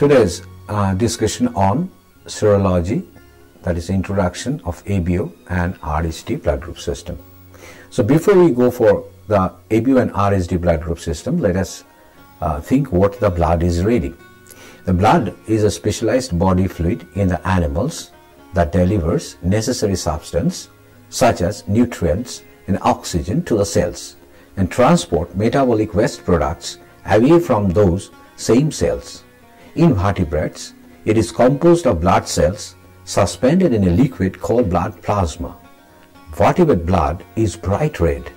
Today's uh, discussion on serology, that is introduction of ABO and RHD blood group system. So before we go for the ABO and RHD blood group system, let us uh, think what the blood is reading. The blood is a specialized body fluid in the animals that delivers necessary substance such as nutrients and oxygen to the cells and transport metabolic waste products away from those same cells. In vertebrates, it is composed of blood cells suspended in a liquid called blood plasma. Vertebrate blood is bright red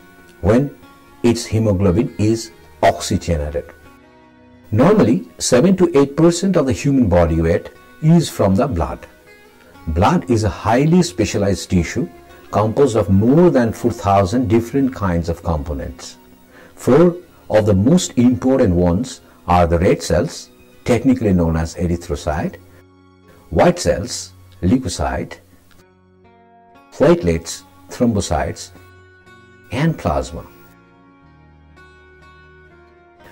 when its hemoglobin is oxygenated. Normally, 7 to 8% of the human body weight is from the blood. Blood is a highly specialized tissue composed of more than 4000 different kinds of components. Four of the most important ones are the red cells, technically known as erythrocyte, white cells, leukocyte, platelets, thrombocytes, and plasma.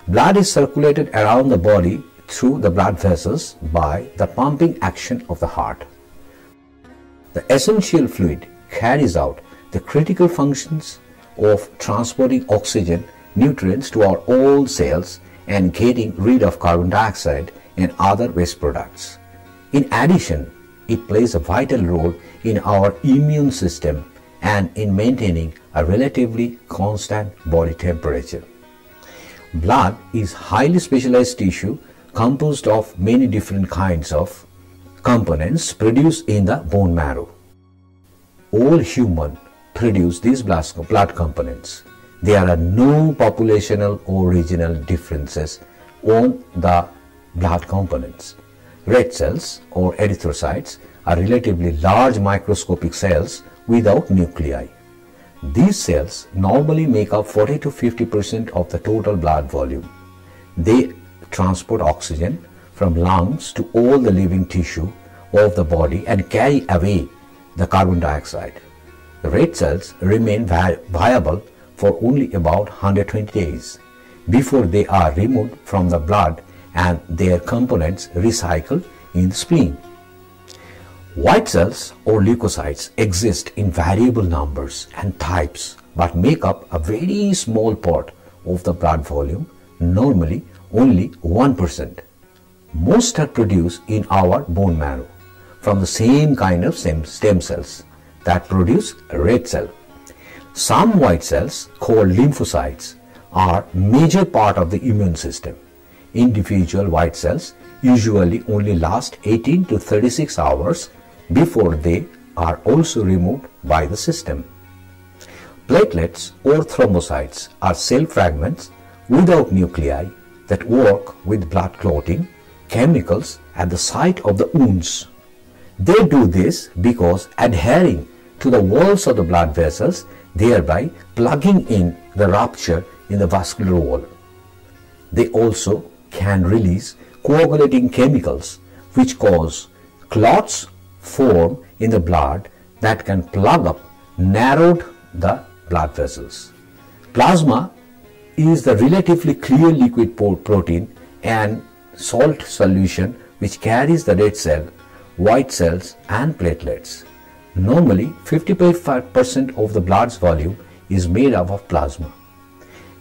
Blood is circulated around the body through the blood vessels by the pumping action of the heart. The essential fluid carries out the critical functions of transporting oxygen, nutrients to our old cells and getting rid of carbon dioxide and other waste products. In addition, it plays a vital role in our immune system and in maintaining a relatively constant body temperature. Blood is highly specialized tissue composed of many different kinds of components produced in the bone marrow. All human produce these blood components. There are no populational or regional differences on the blood components. Red cells or erythrocytes are relatively large microscopic cells without nuclei. These cells normally make up 40 to 50% of the total blood volume. They transport oxygen from lungs to all the living tissue of the body and carry away the carbon dioxide. The red cells remain vi viable for only about 120 days before they are removed from the blood and their components recycled in the spleen. White cells or leukocytes exist in variable numbers and types but make up a very small part of the blood volume, normally only 1%. Most are produced in our bone marrow from the same kind of stem cells that produce red cell. Some white cells called lymphocytes are major part of the immune system. Individual white cells usually only last 18 to 36 hours before they are also removed by the system. Platelets or thrombocytes are cell fragments without nuclei that work with blood clotting chemicals at the site of the wounds. They do this because adhering to the walls of the blood vessels, thereby plugging in the rupture in the vascular wall. They also can release coagulating chemicals which cause clots form in the blood that can plug up narrowed the blood vessels. Plasma is the relatively clear liquid protein and salt solution which carries the red cell, white cells and platelets. Normally 55% of the blood's volume is made up of plasma.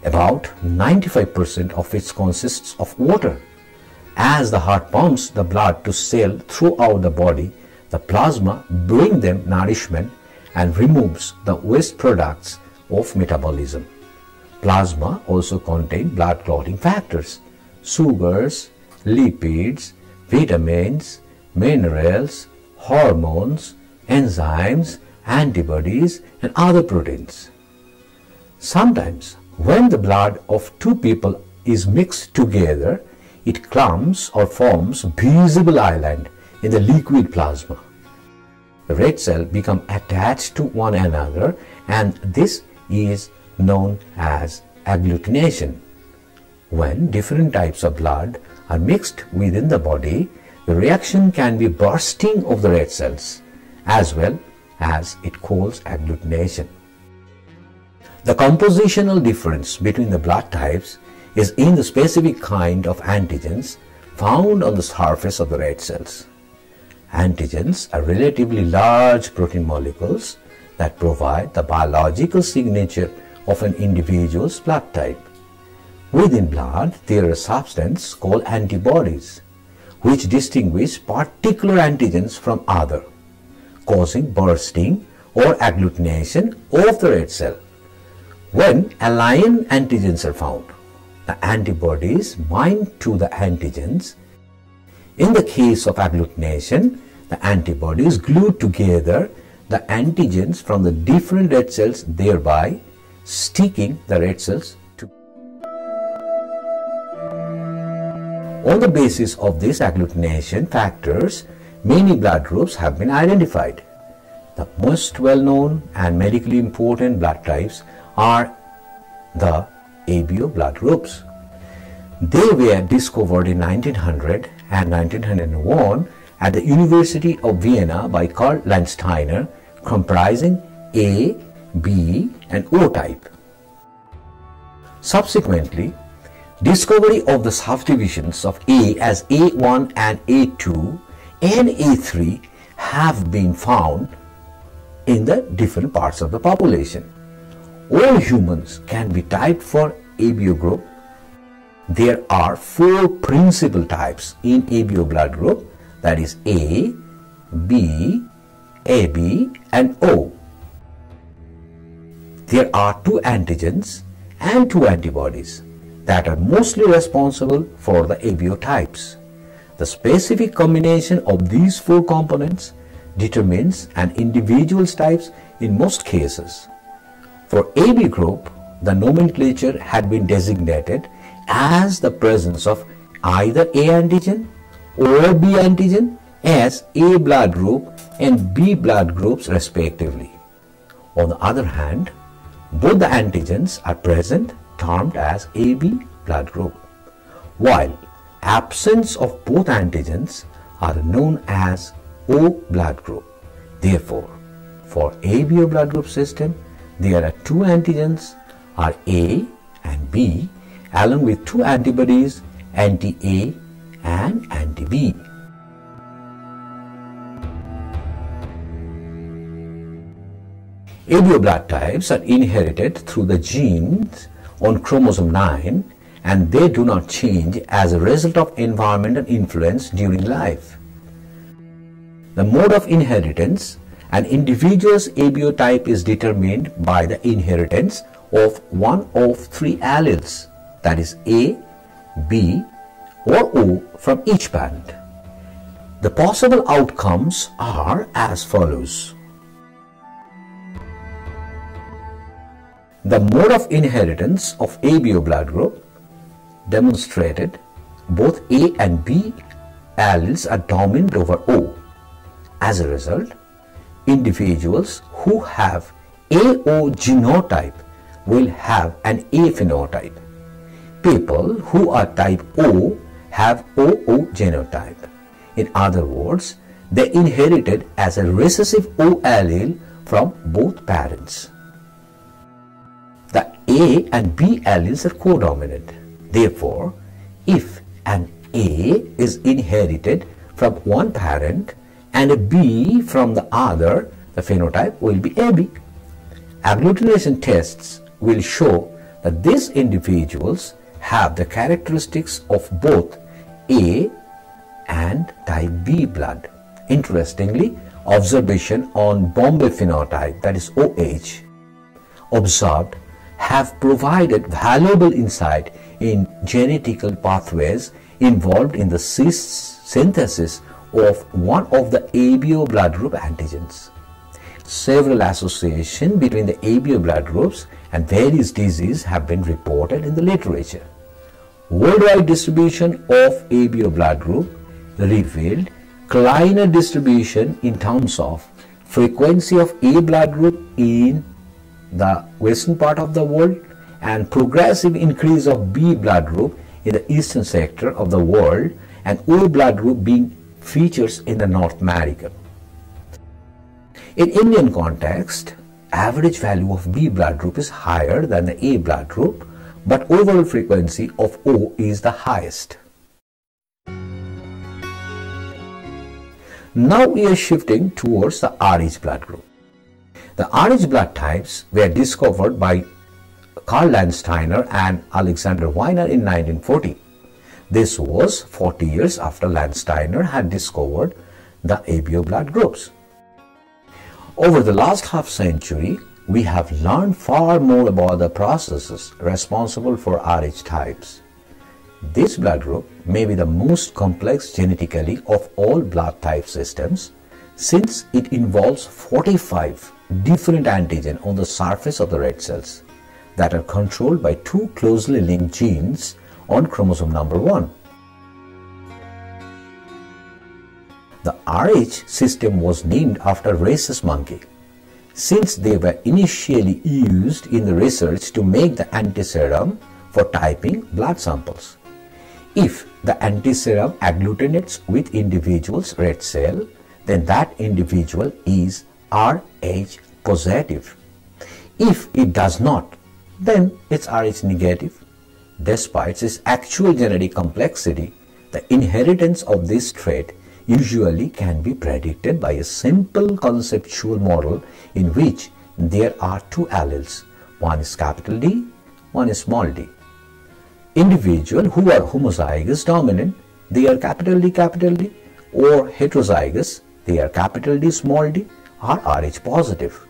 About 95% of it consists of water. As the heart pumps the blood to cell throughout the body, the plasma brings them nourishment and removes the waste products of metabolism. Plasma also contains blood clotting factors, sugars, lipids, vitamins, minerals, hormones, enzymes, antibodies and other proteins. Sometimes when the blood of two people is mixed together, it clumps or forms visible island in the liquid plasma. The red cell become attached to one another and this is known as agglutination. When different types of blood are mixed within the body, the reaction can be bursting of the red cells as well as it calls agglutination. The compositional difference between the blood types is in the specific kind of antigens found on the surface of the red cells. Antigens are relatively large protein molecules that provide the biological signature of an individual's blood type. Within blood, there are substances called antibodies, which distinguish particular antigens from other, causing bursting or agglutination of the red cell. When alien antigens are found, the antibodies bind to the antigens. In the case of agglutination, the antibodies glue together the antigens from the different red cells, thereby sticking the red cells together. On the basis of these agglutination factors, many blood groups have been identified. The most well-known and medically important blood types are the ABO blood groups. They were discovered in 1900 and 1901 at the University of Vienna by Karl Landsteiner comprising A, B and O type. Subsequently, Discovery of the subdivisions of A as A1 and A2 and A3 have been found in the different parts of the population. All humans can be typed for ABO group. There are four principal types in ABO blood group that is A, B, AB and O. There are two antigens and two antibodies that are mostly responsible for the ABO types. The specific combination of these four components determines an individual's types in most cases. For AB group, the nomenclature had been designated as the presence of either A antigen or B antigen as A blood group and B blood groups respectively. On the other hand, both the antigens are present termed as AB blood group, while absence of both antigens are known as O blood group. Therefore, for ABO blood group system, there are two antigens are A and B along with two antibodies anti-A and anti-B. ABO blood types are inherited through the genes on chromosome 9 and they do not change as a result of environmental influence during life. The mode of inheritance an individual's ABO type is determined by the inheritance of one of three alleles that is A, B or O from each parent. The possible outcomes are as follows. The mode of inheritance of ABO blood group demonstrated both A and B alleles are dominant over O. As a result, individuals who have AO genotype will have an A phenotype. People who are type O have OO genotype. In other words, they inherited as a recessive O allele from both parents. The A and B alleles are codominant. Therefore, if an A is inherited from one parent and a B from the other, the phenotype will be AB. Agglutination tests will show that these individuals have the characteristics of both A and type B blood. Interestingly, observation on Bombay phenotype, that is OH, observed have provided valuable insight in genetical pathways involved in the synthesis of one of the ABO blood group antigens. Several associations between the ABO blood groups and various diseases have been reported in the literature. Worldwide distribution of ABO blood group revealed clinal distribution in terms of frequency of A blood group in the western part of the world and progressive increase of B blood group in the eastern sector of the world and O blood group being features in the North America. In Indian context, average value of B blood group is higher than the A blood group, but overall frequency of O is the highest. Now we are shifting towards the Rh blood group. The Rh blood types were discovered by Karl Landsteiner and Alexander Wiener in 1940. This was 40 years after Landsteiner had discovered the ABO blood groups. Over the last half century, we have learned far more about the processes responsible for Rh types. This blood group may be the most complex genetically of all blood type systems since it involves 45 different antigens on the surface of the red cells that are controlled by two closely linked genes on chromosome number 1. The Rh system was named after rhesus monkey since they were initially used in the research to make the antiserum for typing blood samples. If the antiserum agglutinates with individual's red cell, then that individual is Rh positive. If it does not, then it's Rh negative. Despite its actual genetic complexity, the inheritance of this trait usually can be predicted by a simple conceptual model in which there are two alleles. One is capital D, one is small d individual who are homozygous dominant, they are capital D capital D or heterozygous, they are capital D small d are Rh positive.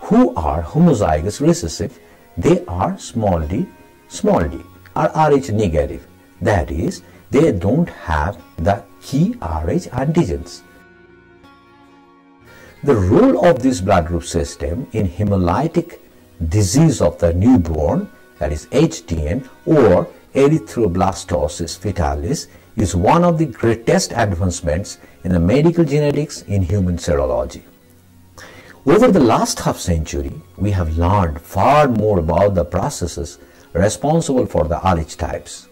Who are homozygous recessive, they are small d small d are Rh negative. That is, they don't have the key Rh antigens. The role of this blood group system in hemolytic disease of the newborn, that is HDN, or erythroblastosis fetalis is one of the greatest advancements in the medical genetics in human serology. Over the last half century, we have learned far more about the processes responsible for the Rh types.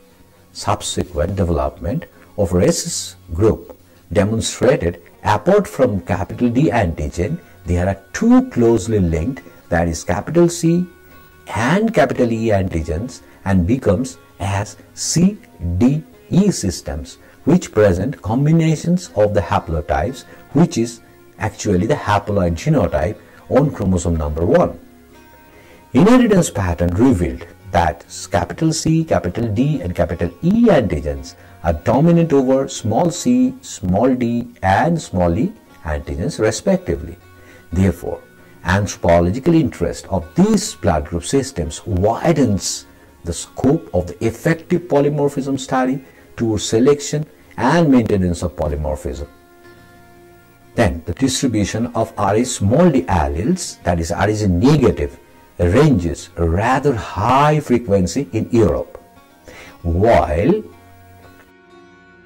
Subsequent development of rhesus group demonstrated apart from capital D antigen, there are two closely linked that is capital C and capital E antigens and becomes as CDE systems which present combinations of the haplotypes which is actually the haploid genotype on chromosome number 1. Inheritance pattern revealed that capital C, capital D and capital E antigens are dominant over small c, small d and small e antigens respectively. Therefore, anthropological interest of these blood group systems widens the scope of the effective polymorphism study towards selection and maintenance of polymorphism. Then the distribution of Rh small d alleles, that is Rh negative, ranges rather high frequency in Europe, while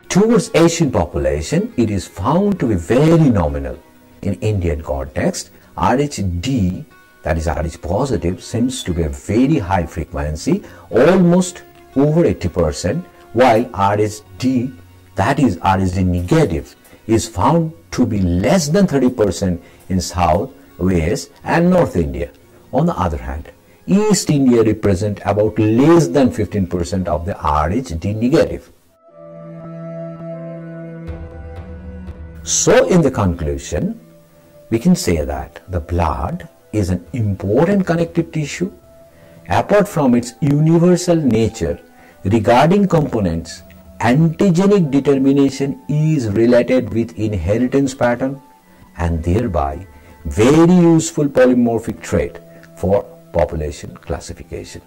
towards Asian population it is found to be very nominal. In Indian context, Rhd that is Rh positive seems to be a very high frequency, almost over 80%, while Rhd that is Rhd negative is found to be less than 30% in South, West and North India. On the other hand, East India represent about less than 15% of the Rhd negative. So in the conclusion, we can say that the blood is an important connective tissue. Apart from its universal nature, regarding components, antigenic determination is related with inheritance pattern and thereby very useful polymorphic trait for population classification.